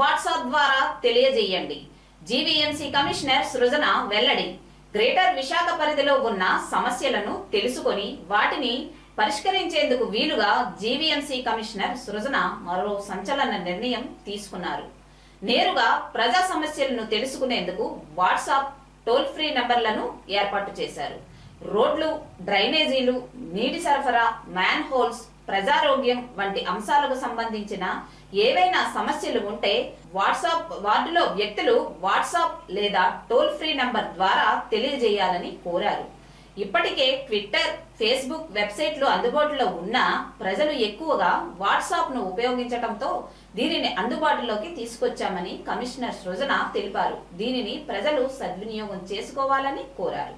WhatsApp ద్వారా తెలియజేయండి. GVMC commissioner సృజన వెల్లడి. గ్రేటర్ విశాఖ పరిధిలో ఉన్న సమస్యలను తెలుసుకొని వాటిని పరిష్కరించేందుకు వీలుగా జీవీఎంసీ కమిషనర్ సృజన మరో సంచలన నిర్ణయం తీసుకున్నారు. నేరుగా ప్రజా సమస్యలను తెలుసుకునేందుకు వాట్సాప్ టోల్ ఫ్రీ నంబర్లను ఏర్పాటు చేశారు. రోడ్లు డ్రైనేజీలు నీటి సరఫరా మ్యాన్ హోల్స్ ప్రజారోగ్యం వంటి అంశాలకు సంబంధించిన ఏవైనా సమస్యలు ఉంటే వాట్సాప్ వార్డులో వ్యక్తులు వాట్సాప్ లేదా టోల్ ఫ్రీ నంబర్ ద్వారా తెలియజేయాలని కోరారు. ఇప్పటికే ట్విట్టర్ ఫేస్బుక్ వెబ్సైట్లు అందుబాటులో ఉన్నా ప్రజలు ఎక్కువగా వాట్సాప్ను ఉపయోగించడంతో దీనిని అందుబాటులోకి తీసుకొచ్చామని కమిషనర్ సృజన తెలిపారు. దీనిని ప్రజలు సద్వినియోగం చేసుకోవాలని కోరారు.